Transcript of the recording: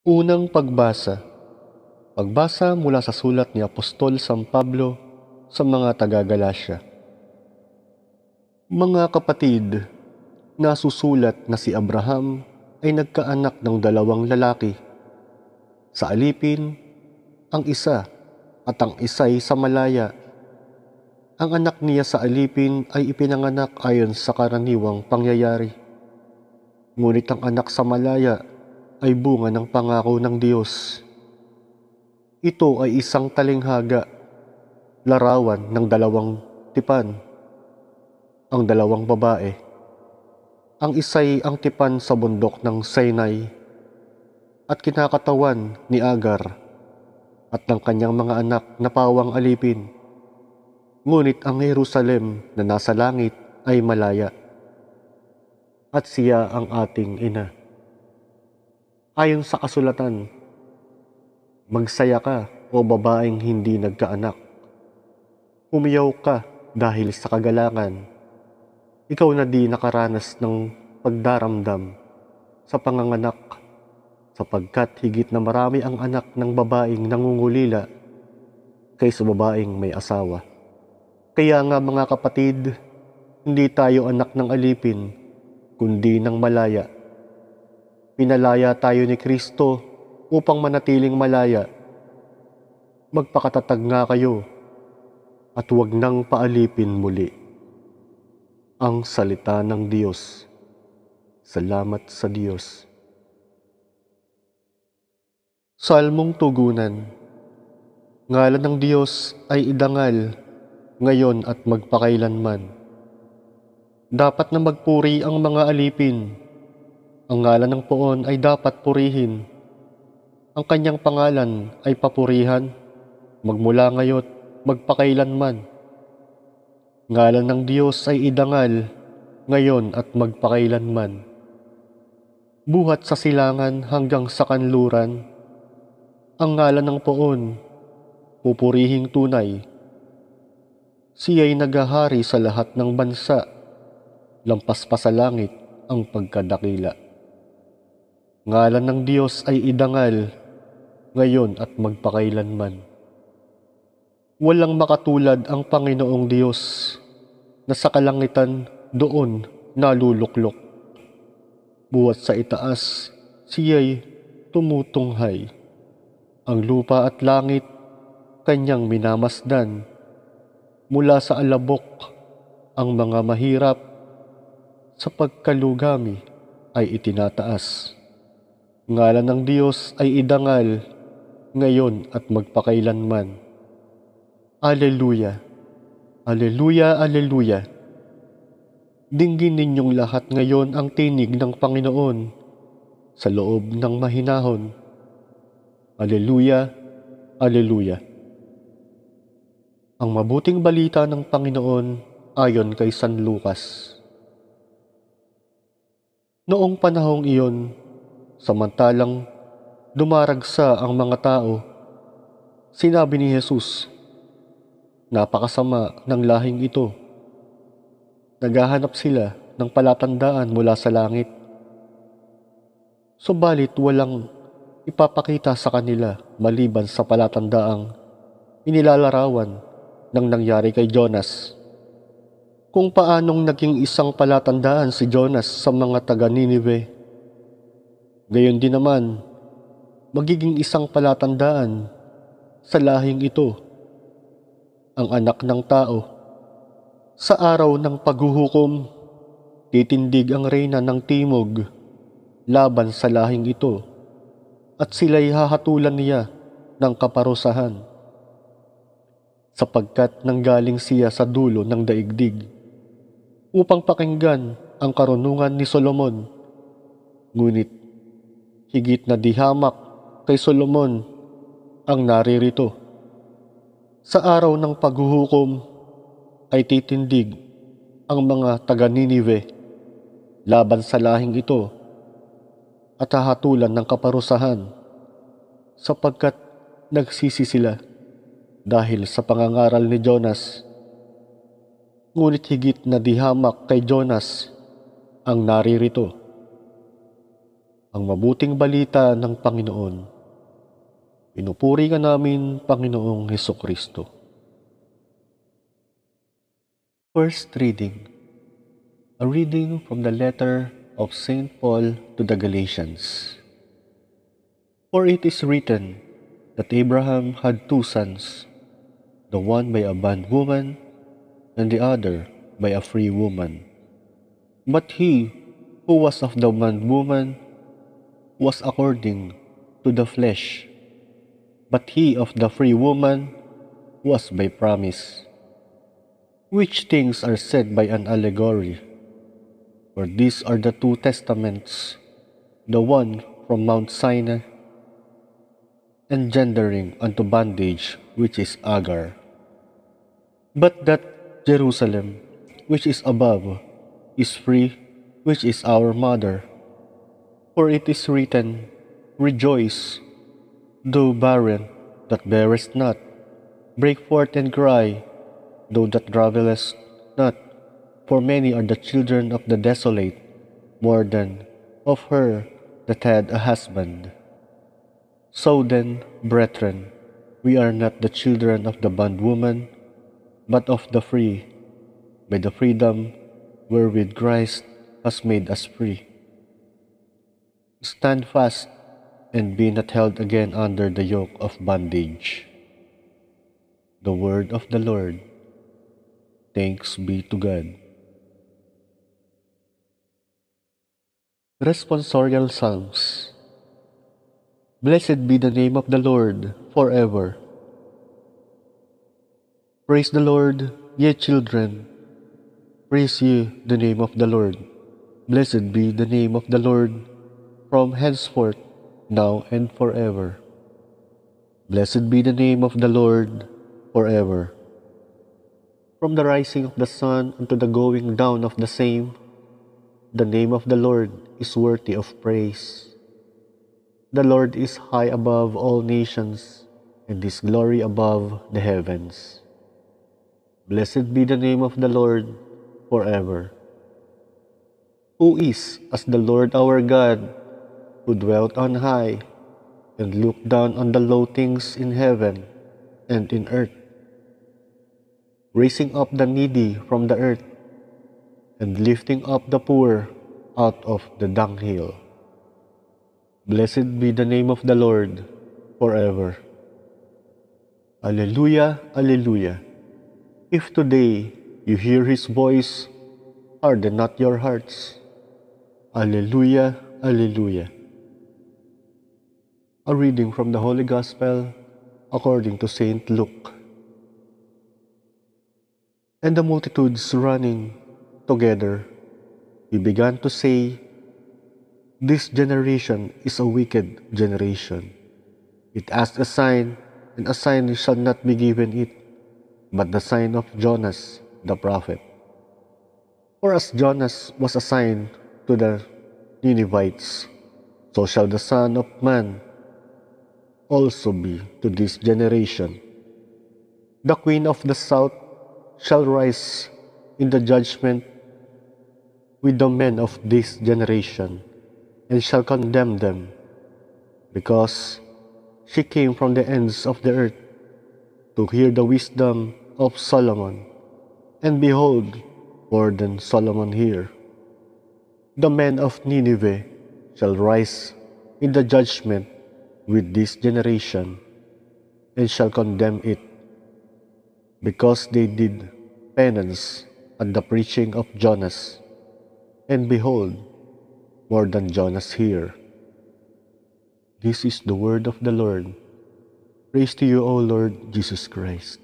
Unang pagbasa. Pagbasa mula sa sulat ni Apostol San Pablo sa mga taga-Galasya. Mga kapatid, nasusulat na si Abraham ay nagkaanak ng dalawang lalaki. Sa alipin, ang isa at ang isa'y sa malaya. Ang anak niya sa alipin ay ipinanganak ayon sa karaniwang pangyayari. Ngunit ang anak sa malaya ay bunga ng pangako ng Diyos. Ito ay isang talinghaga, larawan ng dalawang tipan. Ang dalawang babae. Ang isa'y ang tipan sa bundok ng Sinai at kinakatawan ni Agar at ng kanyang mga anak na pawang alipin. Ngunit ang Jerusalem na nasa langit ay malaya at siya ang ating ina. Ayon sa kasulatan, magsaya ka o babaeng hindi nagkaanak. Umiyaw ka dahil sa kagalangan. Ikaw na di nakaranas ng pagdaramdam sa panganganak sapagkat higit na marami ang anak ng babaeng nangungulila kaysa babaeng may asawa. Kaya nga mga kapatid, hindi tayo anak ng alipin, kundi ng malaya Pinalaya tayo ni Kristo upang manatiling malaya. Magpakatatag nga kayo at huwag nang paalipin muli. Ang salita ng Diyos. Salamat sa Diyos. Salmong Tugunan Ngalan ng Diyos ay idangal, ngayon at magpakailanman. Dapat na magpuri ang mga alipin, ang ngalan ng poon ay dapat purihin. Ang kanyang pangalan ay papurihan, magmula ngayon, magpakailanman. Ngalan ng Diyos ay idangal, ngayon at magpakailanman. Buhat sa silangan hanggang sa kanluran, ang ngalan ng poon, pupurihing tunay. Siya'y nagahari sa lahat ng bansa, lampas pa sa langit ang pagkadakila. Ngalan ng Diyos ay idangal, ngayon at magpakailanman. Walang makatulad ang Panginoong Diyos na sa kalangitan doon naluluklok. Buwat sa itaas, siya'y tumutunghay. Ang lupa at langit, kanyang minamasdan. Mula sa alabok, ang mga mahirap sa pagkalugami ay itinataas. Ngalan ng Diyos ay idangal, ngayon at magpakailanman. Aleluya! Aleluya! Aleluya! Dinggin ninyong lahat ngayon ang tinig ng Panginoon sa loob ng mahinahon. Aleluya! Aleluya! Ang mabuting balita ng Panginoon ayon kay San Lucas. Noong panahong iyon, Samantalang dumaragsa ang mga tao, sinabi ni Jesus, Napakasama ng lahing ito. Naghahanap sila ng palatandaan mula sa langit. Subalit walang ipapakita sa kanila maliban sa palatandaang inilalarawan ng nangyari kay Jonas. Kung paanong naging isang palatandaan si Jonas sa mga taga Ninive Gayon din naman, magiging isang palatandaan sa lahing ito, ang anak ng tao. Sa araw ng paghuhukom, titindig ang reyna ng timog laban sa lahing ito at sila'y hahatulan niya ng kaparusahan sapagkat nanggaling siya sa dulo ng daigdig upang pakinggan ang karunungan ni Solomon. Ngunit higit na dihamak kay Solomon ang naririto. Sa araw ng paghuhukom ay titindig ang mga taga Ninive laban sa lahing ito at hahatulan ng kaparusahan sapagkat nagsisi sila dahil sa pangangaral ni Jonas. Ngunit higit na dihamak kay Jonas ang naririto ang mabuting balita ng Panginoon. Pinupuri ka namin, Panginoong Heso Kristo. First reading A reading from the letter of St. Paul to the Galatians. For it is written that Abraham had two sons, the one by a bondwoman and the other by a free woman. But he who was of the bondwoman was according to the flesh, but he of the free woman was by promise. Which things are said by an allegory? For these are the two testaments, the one from Mount Sinai, engendering unto bondage, which is Agar. But that Jerusalem, which is above, is free, which is our mother. For it is written, Rejoice, thou barren that bearest not, break forth and cry, thou that travellest not, for many are the children of the desolate, more than of her that had a husband. So then, brethren, we are not the children of the bondwoman, but of the free, by the freedom wherewith Christ has made us free. Stand fast and be not held again under the yoke of bondage. The word of the Lord. Thanks be to God. Responsorial Psalms Blessed be the name of the Lord forever. Praise the Lord, ye children. Praise ye the name of the Lord. Blessed be the name of the Lord from henceforth, now and forever. Blessed be the name of the Lord forever. From the rising of the sun unto the going down of the same, the name of the Lord is worthy of praise. The Lord is high above all nations, and his glory above the heavens. Blessed be the name of the Lord forever. Who is as the Lord our God, who dwelt on high, and looked down on the low things in heaven and in earth, raising up the needy from the earth, and lifting up the poor out of the dunghill. Blessed be the name of the Lord forever. Alleluia, Alleluia. If today you hear his voice, harden not your hearts. Alleluia, Alleluia. A reading from the Holy Gospel according to Saint Luke. And the multitudes running together, he began to say, This generation is a wicked generation. It asks a sign, and a sign shall not be given it, but the sign of Jonas the prophet. For as Jonas was a sign to the Ninevites, so shall the Son of Man also be to this generation. The Queen of the South shall rise in the judgment with the men of this generation, and shall condemn them, because she came from the ends of the earth to hear the wisdom of Solomon. And behold, more than Solomon here. The men of Nineveh shall rise in the judgment with this generation, and shall condemn it, because they did penance at the preaching of Jonas. And behold, more than Jonas here. This is the word of the Lord. Praise to you, O Lord Jesus Christ.